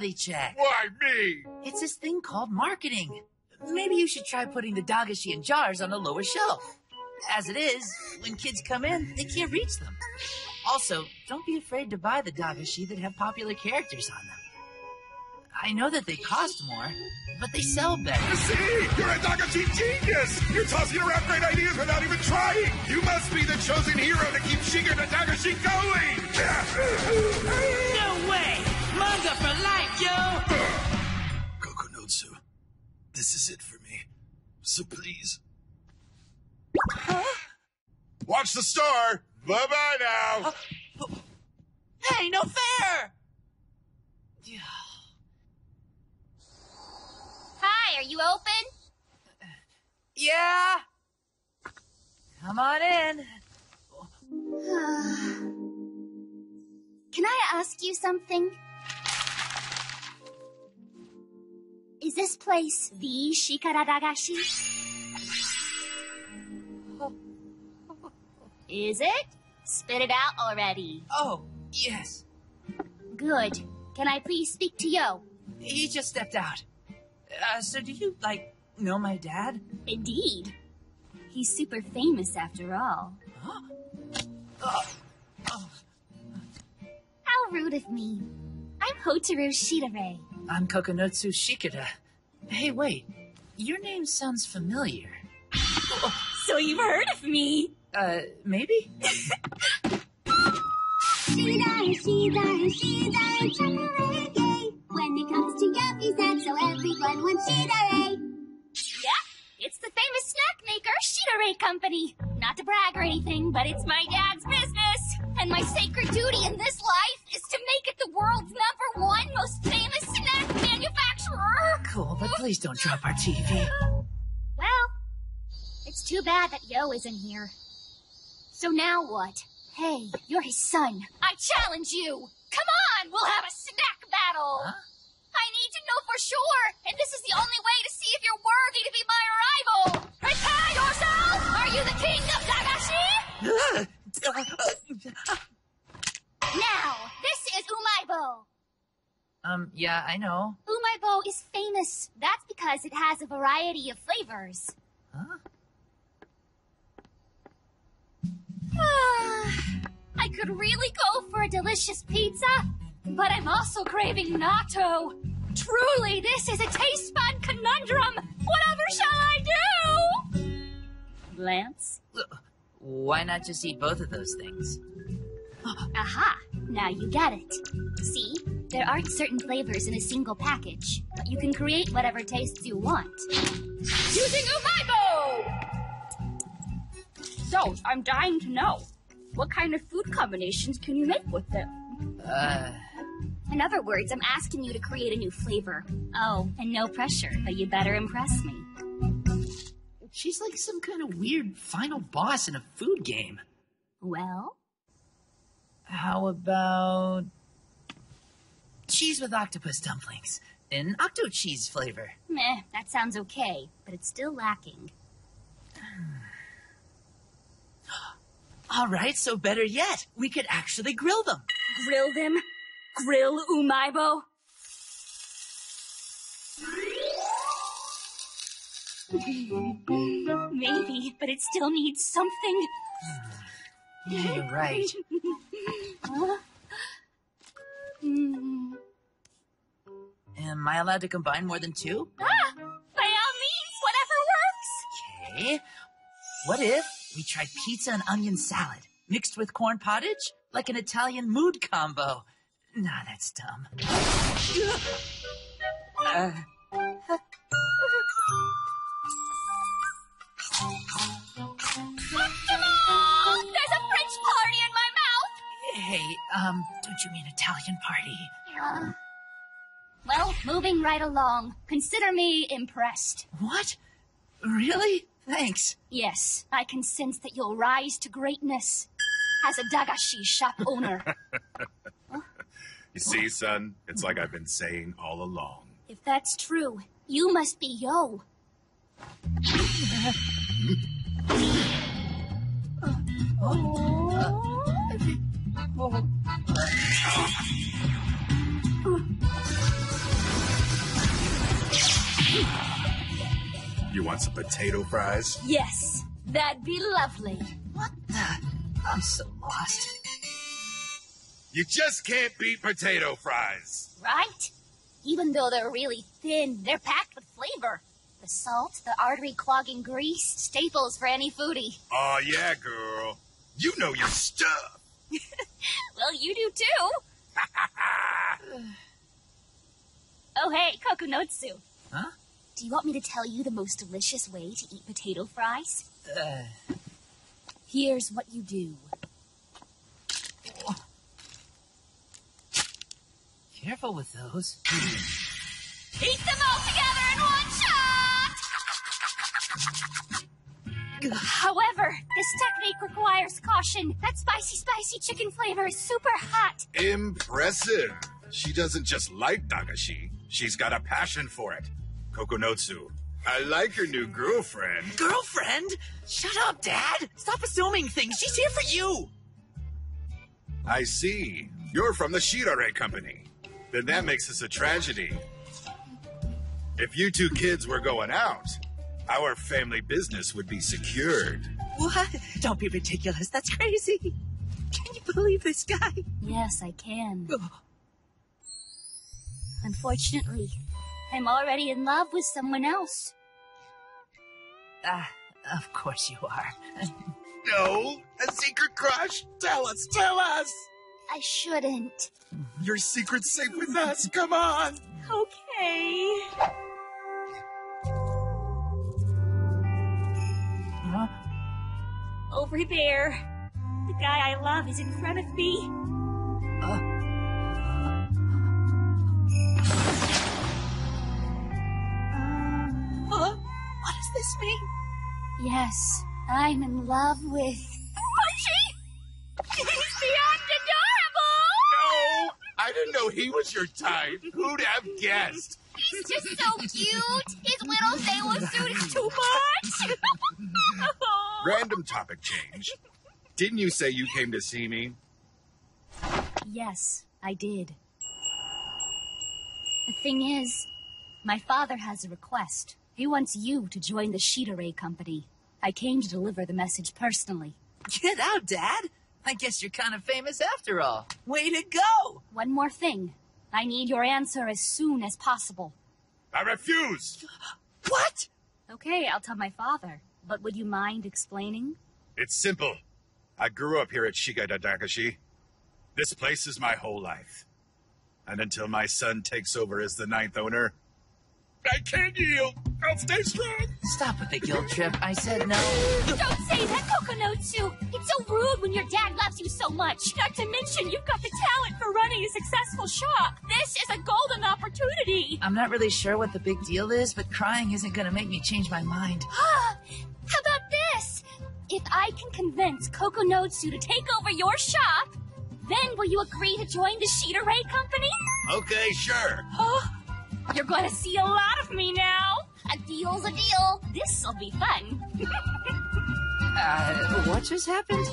This looks like crap. Quality check. Why me? It's this thing called marketing. Maybe you should try putting the dagashi in jars on a lower shelf. As it is, when kids come in, they can't reach them. Also, don't be afraid to buy the dagashi that have popular characters on them. I know that they cost more, but they sell better. See, you're a Dagashi genius. You're tossing around great ideas without even trying. You must be the chosen hero to keep Shikada Dagashi going. No way! Manga for life, yo! Kokonotsu, this is it for me. So please. Watch the star. Bye bye now. Uh, oh. Hey, no fair! Hi, are you open? Yeah? Come on in. Can I ask you something? Is this place the Shikada Dagashi? Is it? Spit it out already. Oh, yes. Good. Can I please speak to Yo? He just stepped out. Uh, so do you, like, know my dad? Indeed. He's super famous after all. Oh, How rude of me. I'm Hotaru Shidare. I'm Kokonotsu Shikada. Hey, wait. Your name sounds familiar. So you've heard of me? Uh, maybe? Shidare, Shidare, Shidare, Chakarege. When it comes to yummy snacks, so everyone wants Shidare. Yeah, it's the famous snack maker, Shidare Company. Not to brag or anything, but it's my dad's business. And my sacred duty in this life is to make it the world's number one most famous snack manufacturer. Cool, but please don't drop our TV. Well, it's too bad that Yo isn't here. So now what? Hey, you're his son. I challenge you. Come on, we'll have a snack battle. Huh? I need to know for sure, and this is the only way to see if you're worthy to be my rival. Prepare yourself. Are you the king of Dagashi? Now, this is Umaibo. Um, yeah, I know. Umaibo is famous. That's because it has a variety of flavors. Huh? I could really go for a delicious pizza, but I'm also craving natto. Truly, this is a taste bud conundrum. Whatever shall I do? Lance? Why not just eat both of those things? Aha! Now you get it. See, there aren't certain flavors in a single package, but you can create whatever tastes you want. Using Umaibo! So, I'm dying to know. What kind of food combinations can you make with them? Uh, In other words, I'm asking you to create a new flavor. Oh, and no pressure, but you better impress me. she's like some kind of weird final boss in a food game. Well? How about cheese with octopus dumplings? in octo cheese flavor. Meh, that sounds okay, but it's still lacking. All right, so better yet, we could actually grill them. Grill them? Grill Umaibo? Maybe, but it still needs something. Yeah, you're right. Huh? Hmm. Am I allowed to combine more than two? Ah, by all means, whatever works. Okay. What if we try pizza and onion salad mixed with corn pottage? Like an Italian mood combo. Nah, that's dumb. Uh, um, don't you mean Italian party? Uh, well, moving right along. Consider me impressed. What? Really? Thanks. Yes, I can sense that you'll rise to greatness as a dagashi shop owner. You see, son, it's like I've been saying all along. if that's true, you must be Yo. You want some potato fries? Yes, that'd be lovely. What the? I'm so lost. You just can't beat potato fries. Right? Even though they're really thin, they're packed with flavor. The salt, the artery clogging grease, staples for any foodie. Oh, yeah, girl. You know your stuff. Well, you do too. oh, hey, Kokonotsu. Huh? Do you want me to tell you the most delicious way to eat potato fries? Uh, Here's what you do. careful with those. Eat them all together in one shot! However, this technique requires caution. That spicy, spicy chicken flavor is super hot. Impressive. She doesn't just like Dagashi. She's got a passion for it. Kokonotsu, I like your new girlfriend. Girlfriend? Shut up, Dad! Stop assuming things. She's here for you. I see. You're from the Shidare Company. Then that makes this a tragedy. If you two kids were going out, our family business would be secured. What? Don't be ridiculous. That's crazy. Can you believe this guy? Yes, I can. Unfortunately, I'm already in love with someone else. Ah, of course you are. No, a secret crush? Tell us, tell us! I shouldn't. Your secret's safe with us, come on! Okay. Over there. The guy I love is in front of me. Huh? What does this mean? Yes, I'm in love with. Archie! He's beyond adorable! No! I didn't know he was your type. Who'd have guessed? He's just so cute! His little sailor suit is too much! Random topic change. Didn't you say you came to see me? yes, I did. The thing is, my father has a request. He wants you to join the Shidare Company. I came to deliver the message personally. Get out, Dad. I guess you're kind of famous after all. Way to go! One more thing. I need your answer as soon as possible. I refuse! What? Okay, I'll tell my father. But would you mind explaining? It's simple. I grew up here at Shikada Dagashi. This place is my whole life. And until my son takes over as the ninth owner, I can't yield. I'll stay strong. Stop with the guilt trip. I said no. Don't say that, Kokonotsu! It's so rude when your dad loves you so much. Not to mention, you've got the talent for running a successful shop. This is a golden opportunity. I'm not really sure what the big deal is, but crying isn't gonna make me change my mind. How about this? If I can convince Kokonotsu to take over your shop, then will you agree to join the Shidare Company? Okay, sure. Oh, you're going to see a lot of me now. A deal's a deal. This'll be fun. Uh, what just happened?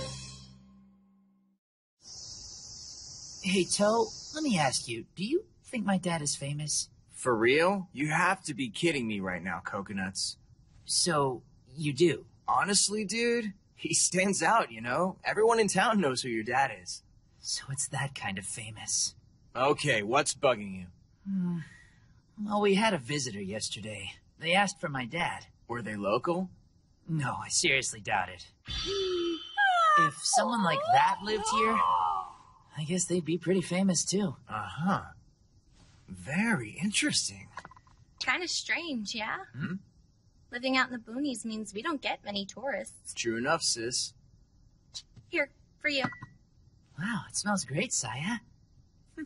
Hey, Toe, let me ask you, do you think my dad is famous? For real? You have to be kidding me right now, Coconuts. So, you do? Honestly, dude, he stands out, you know? Everyone in town knows who your dad is. So it's that kind of famous. Okay, what's bugging you? Well, we had a visitor yesterday. They asked for my dad. Were they local? No, I seriously doubt it. If someone like that lived here, I guess they'd be pretty famous too. Uh huh. Very interesting. Kind of strange, yeah? Hmm? Living out in the boonies means we don't get many tourists. True enough, sis. Here, for you. Wow, it smells great, Saya.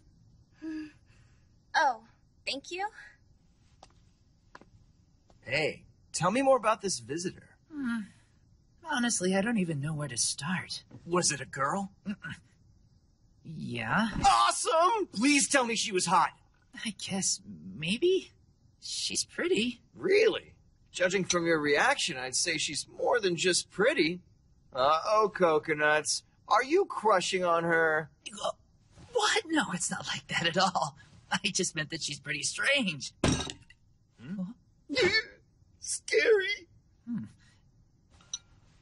Oh, thank you. Hey, tell me more about this visitor. Hmm. Honestly, I don't even know where to start. Was it a girl? Yeah, Awesome! Please tell me she was hot. I guess maybe. She's pretty. Really? Judging from your reaction, I'd say she's more than just pretty. Uh oh, Coconuts. Are you crushing on her? Uh, What? No, it's not like that at all. I just meant that she's pretty strange. Hmm? Scary. Hmm.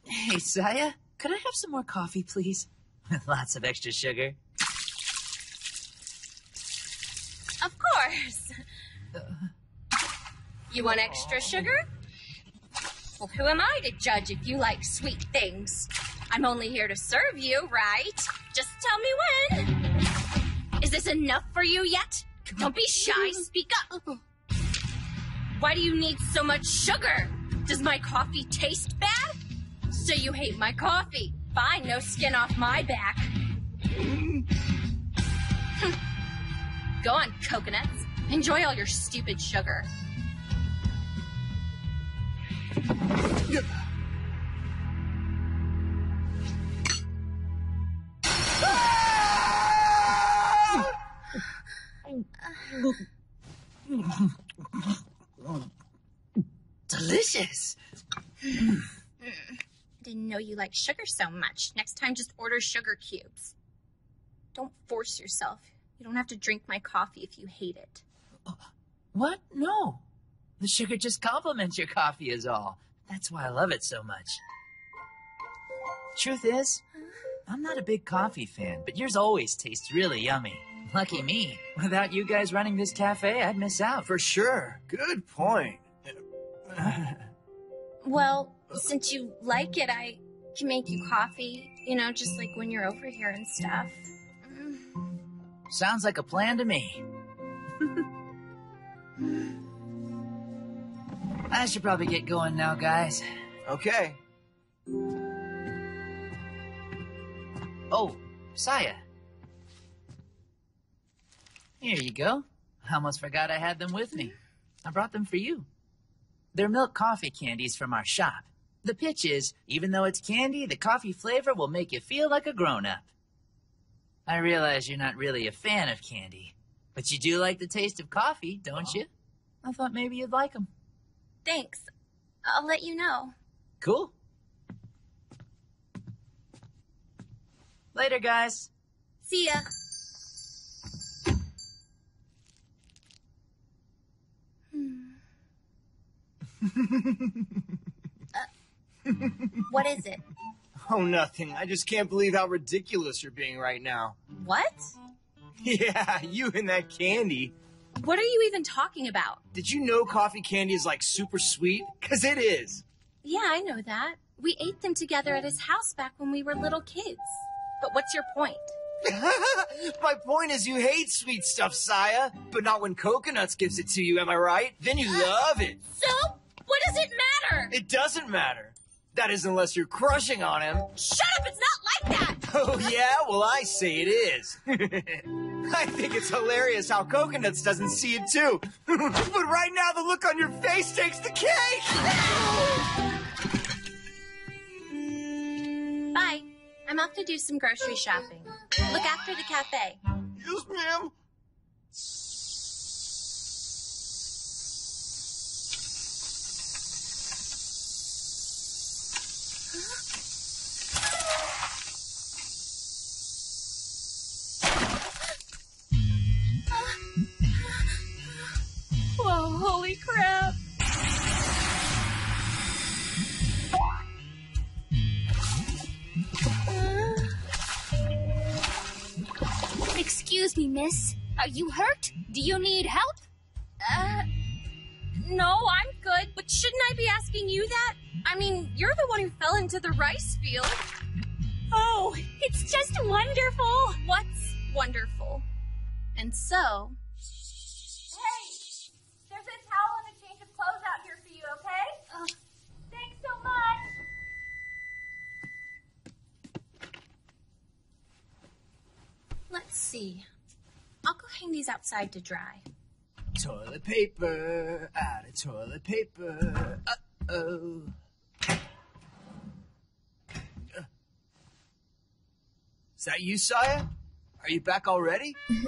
Hey, Saya, could I have some more coffee, please? With lots of extra sugar. Of course. You want extra sugar? Well, who am I to judge if you like sweet things? I'm only here to serve you, right? Just tell me when. Is this enough for you yet? Don't be shy. Speak up. Why do you need so much sugar? Does my coffee taste bad? So you hate my coffee. Fine, no skin off my back. Go on, coconuts. Enjoy all your stupid sugar. Delicious. I didn't know you like sugar so much. Next time, just order sugar cubes. Don't force yourself. You don't have to drink my coffee if you hate it. What? No. The sugar just complements your coffee, is all. That's why I love it so much. Truth is, I'm not a big coffee fan, but yours always tastes really yummy. Lucky me. Without you guys running this cafe, I'd miss out. For sure. Good point. Well, since you like it, I can make you coffee, you know, just like when you're over here and stuff. Sounds like a plan to me. I should probably get going now, guys. Okay. Oh, Saya. Here you go. I almost forgot I had them with me. I brought them for you. They're milk coffee candies from our shop. The pitch is, even though it's candy, the coffee flavor will make you feel like a grown-up. I realize you're not really a fan of candy, but you do like the taste of coffee, don't you? I thought maybe you'd like them. Thanks. I'll let you know. Cool. Later, guys. See ya. Uh, what is it? Oh, nothing. I just can't believe how ridiculous you're being right now. What? Yeah, you and that candy. What are you even talking about? Did you know coffee candy is like super sweet? Cause it is. Yeah, I know that. We ate them together at his house back when we were little kids. But what's your point? My point is you hate sweet stuff, Saya. But not when Coconuts gives it to you, am I right? Then you love it. So, what does it matter? It doesn't matter. That is unless you're crushing on him. Shut up, it's not like that! Oh, yeah? Well, I say it is. I think it's hilarious how Coconuts doesn't see it too. but right now, the look on your face takes the cake! Bye. I'm off to do some grocery shopping. Look after the cafe. yes, ma'am. Are you hurt? Do you need help? Uh, no, I'm good. But shouldn't I be asking you that? I mean, you're the one who fell into the rice field. Oh, it's just wonderful. What's wonderful? And so, Hey, there's a towel and a change of clothes out here for you, okay? Thanks so much. let's see. I'll go hang these outside to dry. Toilet paper, out of toilet paper. Uh oh. Is that you, Saya? Are you back already? Hey,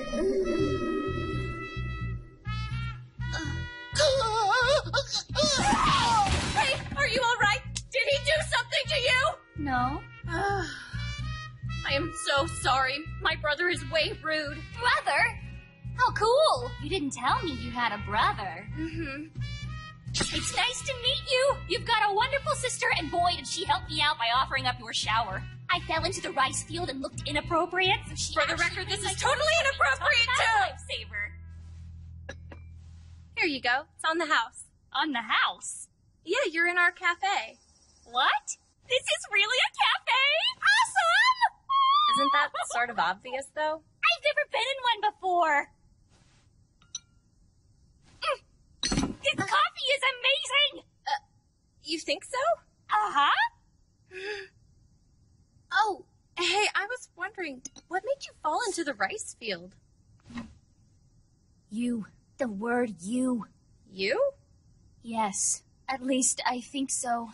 are you all right? Did he do something to you? No. I am so sorry. My brother is way rude. Brother? How cool. You didn't tell me you had a brother. Mm-hmm. It's nice to meet you. You've got a wonderful sister, and boy, did she help me out by offering up your shower. I fell into the rice field and looked inappropriate. So she For the record, this is totally inappropriate, too. lifesaver. Here you go. It's on the house. On the house. Yeah, you're in our cafe. What? This is really a cafe? Isn't that sort of obvious, though? I've never been in one before. Mm. This coffee is amazing! You think so? Uh-huh. Oh, hey, I was wondering, what made you fall into the rice field? You. The word you. You? Yes. At least I think so.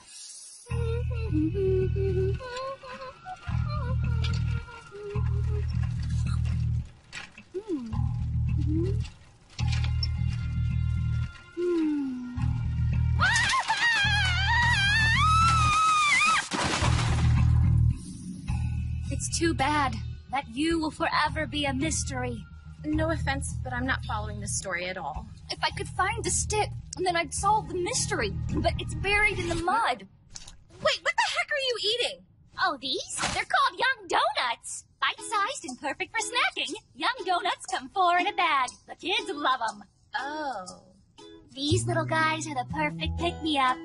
That you will forever be a mystery. No offense, but I'm not following this story at all. If I could find the stick, then I'd solve the mystery. But it's buried in the mud. Wait, what the heck are you eating? Oh, these? They're called Young Donuts. Bite-sized and perfect for snacking. Young Donuts come four in a bag. The kids love them. Oh. These little guys are the perfect pick-me-up.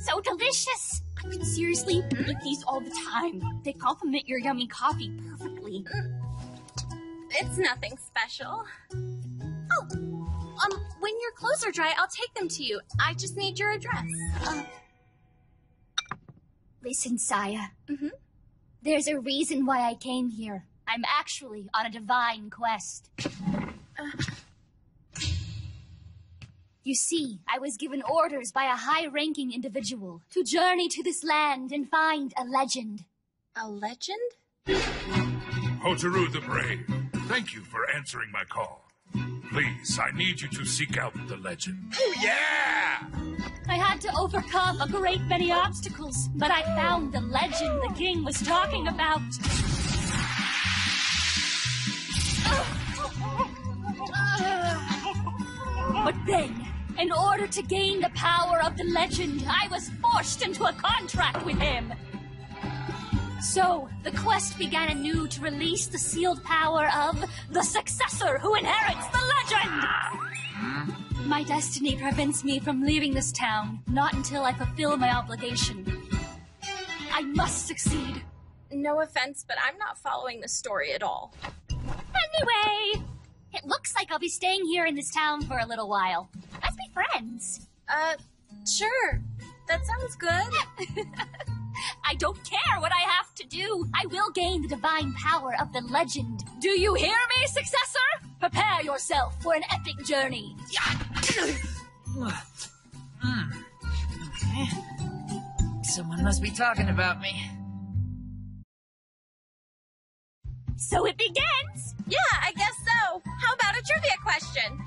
So delicious. I seriously eat these all the time. They complement your yummy coffee perfectly. It's nothing special. Oh, um, when your clothes are dry, I'll take them to you. I just need your address. Uh, listen, Saya. Mhm. There's a reason why I came here. I'm actually on a divine quest. You see, I was given orders by a high-ranking individual to journey to this land and find a legend. A legend? Hotaru the Brave, thank you for answering my call. Please, I need you to seek out the legend. Oh, yeah! I had to overcome a great many obstacles, but I found the legend the king was talking about. But then, in order to gain the power of the legend, I was forced into a contract with him. So, the quest began anew to release the sealed power of the successor who inherits the legend! My destiny prevents me from leaving this town, not until I fulfill my obligation. I must succeed. No offense, but I'm not following the story at all. Anyway, it looks like I'll be staying here in this town for a little while. Let's be friends. Uh, sure. That sounds good. I don't care what I have to do. I will gain the divine power of the legend. Do you hear me, successor? Prepare yourself for an epic journey. What? Okay. Someone must be talking about me. So it begins.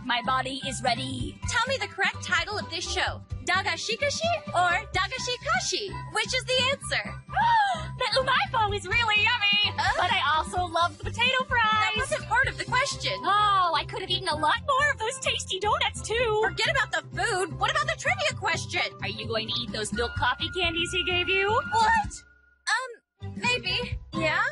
My body is ready. Tell me the correct title of this show. Dagashikashi or Dagashikashi? Which is the answer? the umaibo is really yummy, but I also love the potato fries. That wasn't part of the question. Oh, I could have eaten a lot more of those tasty donuts too. Forget about the food. What about the trivia question? Are you going to eat those milk coffee candies he gave you? What? Um, maybe. Yeah?